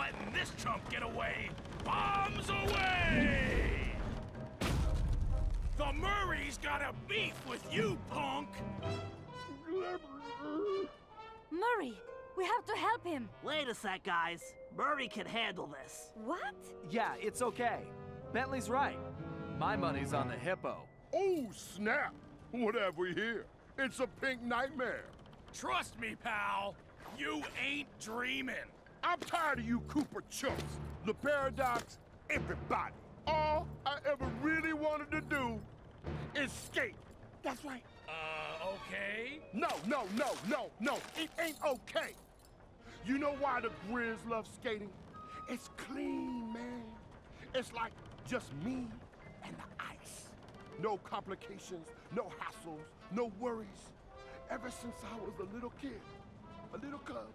letting this chump get away. Bombs away! The Murray's got a beef with you, punk! Murray, we have to help him. Wait a sec, guys. Murray can handle this. What? Yeah, it's okay. Bentley's right. My money's on the hippo. Oh, snap! What have we here? It's a pink nightmare. Trust me, pal. You ain't dreaming. I'm tired of you Cooper chumps. The paradox, everybody. All I ever really wanted to do is skate. That's right. Uh, okay. No, no, no, no, no. It ain't okay. You know why the Grizz love skating? It's clean, man. It's like just me and the ice. No complications, no hassles, no worries. Ever since I was a little kid, a little cub,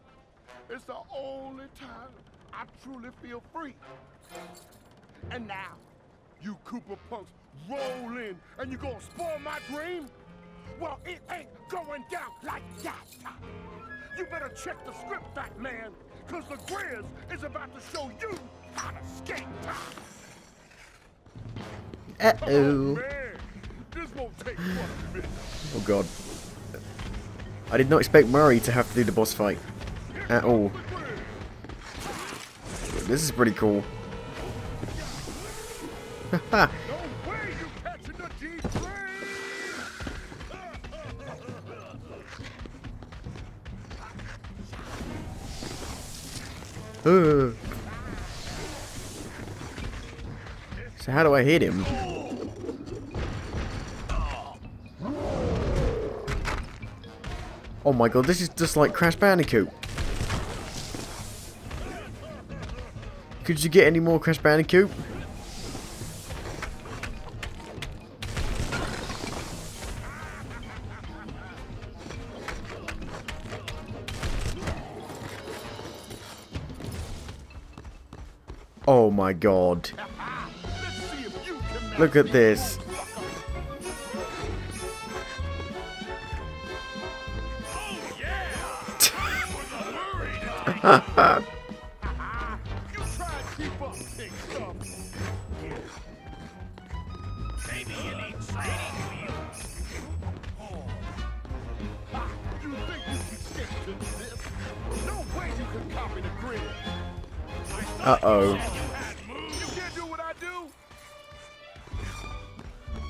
it's the only time I truly feel free. And now, you Cooper punks roll in and you gonna spoil my dream? Well, it ain't going down like that. You better check the script, fat man, because the Grizz is about to show you how to skate. Uh-oh. Man, this won't take one minute. Oh god. I did not expect Murray to have to do the boss fight. At all. This is pretty cool. So how do I hit him? Oh my god, this is just like Crash Bandicoot. Could you get any more Crash Bandicoot? Oh my god. Look at this.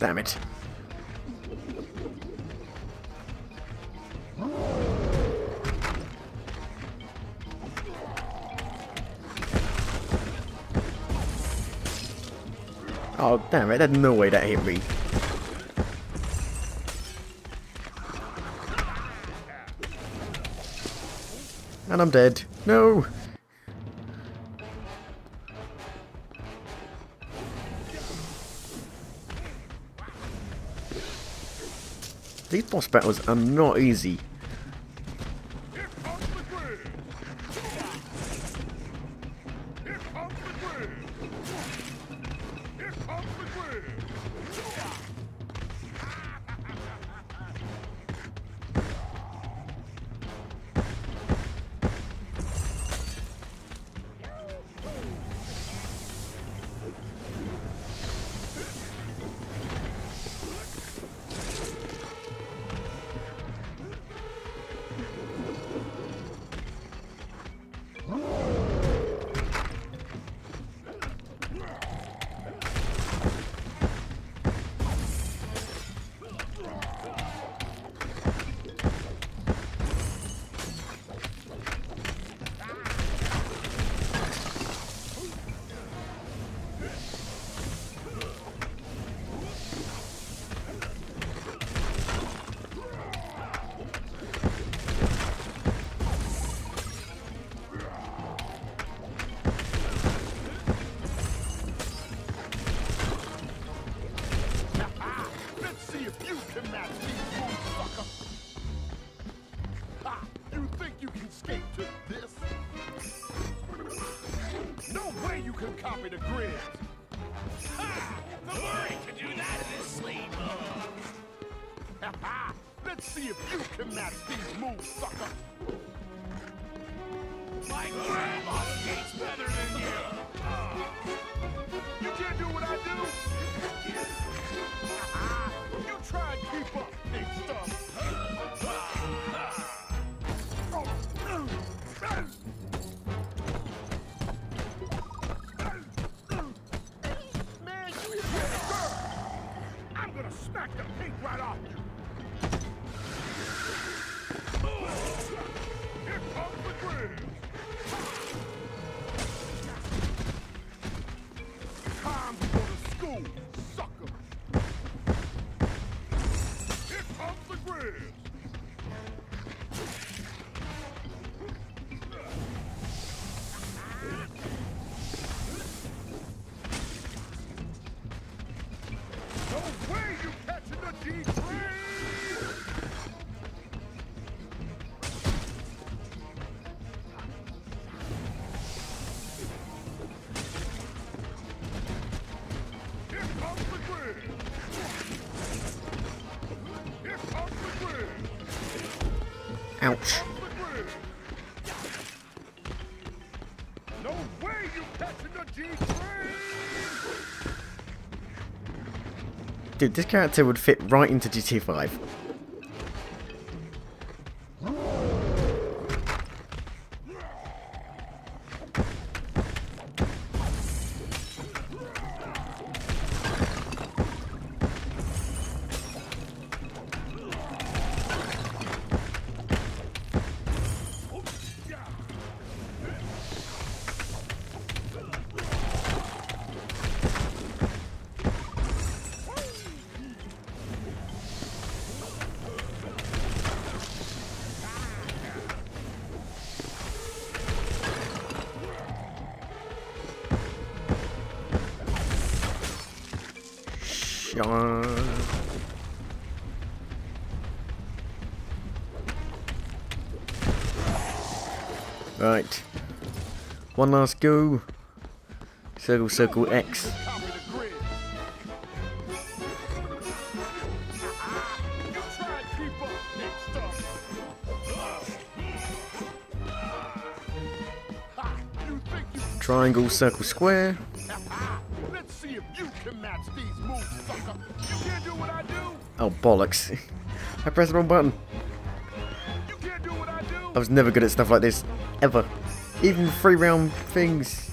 Damn it. Oh, damn it. There's no way that hit me. And I'm dead. No! These boss battles are not easy. Here copy the Grizz. Ha! The can do that in his sleep. Let's see if you can match these moves, sucker. My grandma skates better than. You Time to go to school, sucker. Here comes the Grizz. Ouch. No way you catching the G Dude, this character would fit right into GT5. All right, Right. One last go. Circle, circle, X. Triangle, circle, square. Let's see if you can match these moves, sucker. You can't do what I do. Oh, bollocks. I pressed the wrong button. You can't do what I do. I was never good at stuff like this. Ever. Even three round things.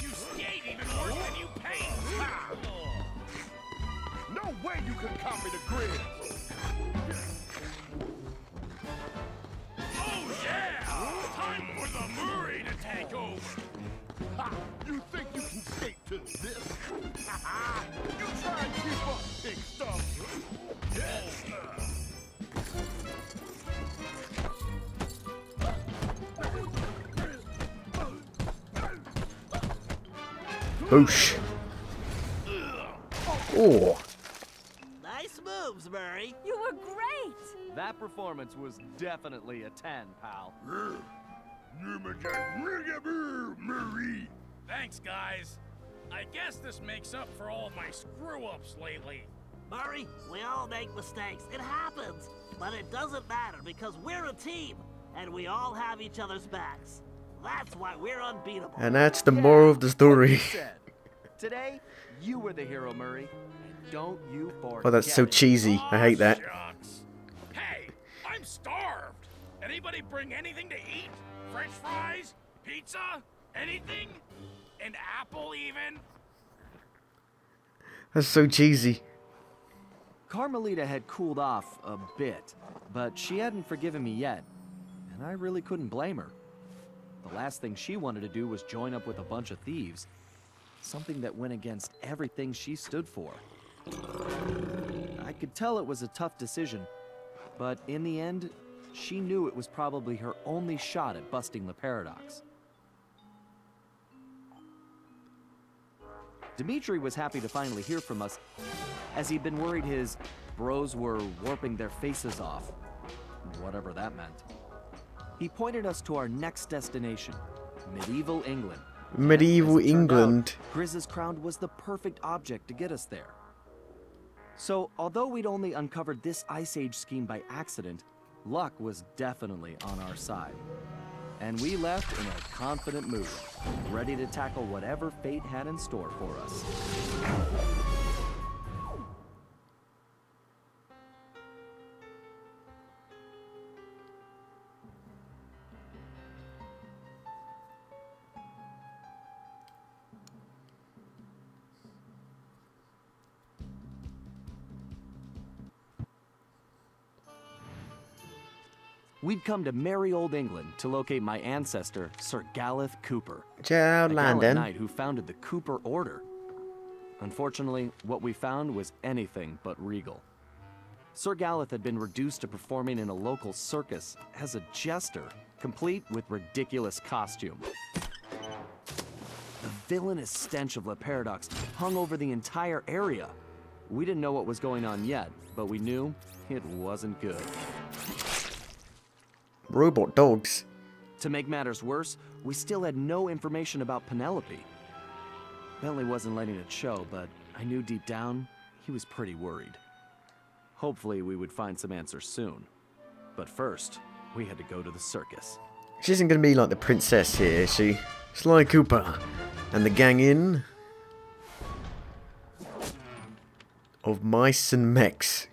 You skate even worse than you. Ha! No way you can copy the Grizz. Oh yeah! Time for the Murray to take over. Ha! You think you can skate to this? Ha! you try and keep up, big stuff. Boosh. Oh. Nice moves, Murray. You were great! That performance was definitely a 10, pal. Thanks, guys. I guess this makes up for all my screw-ups lately. Murray, we all make mistakes. It happens. But it doesn't matter because we're a team and we all have each other's backs. That's why we're unbeatable. And that's the moral of the story. Today, you were the hero, Murray. And don't you forget Oh, that's so cheesy. I hate that. Hey, I'm starved. Anybody bring anything to eat? French fries? Pizza? Anything? An apple, even? That's so cheesy. Carmelita had cooled off a bit, but she hadn't forgiven me yet, and I really couldn't blame her. The last thing she wanted to do was join up with a bunch of thieves, something that went against everything she stood for. I could tell it was a tough decision, but in the end, she knew it was probably her only shot at busting the paradox. Dimitri was happy to finally hear from us, as he'd been worried his bros were warping their faces off. whatever that meant. He pointed us to our next destination, medieval England. Medieval turned out, England. Grizz's crown was the perfect object to get us there. So, although we'd only uncovered this Ice Age scheme by accident, luck was definitely on our side. And we left in a confident mood, ready to tackle whatever fate had in store for us. We'd come to merry old England to locate my ancestor, Sir Galleth Cooper. Gallant Landon. knight who founded the Cooper Order. Unfortunately, what we found was anything but regal. Sir Galleth had been reduced to performing in a local circus as a jester, complete with ridiculous costume. The villainous stench of Le Paradox hung over the entire area. We didn't know what was going on yet, but we knew it wasn't good. Robot dogs. To make matters worse, we still had no information about Penelope. Bentley wasn't letting it show, but I knew deep down he was pretty worried. Hopefully, we would find some answers soon. But first, we had to go to the circus. She isn't going to be like the princess here, is she? Sly Cooper and the gang in of mice and mechs.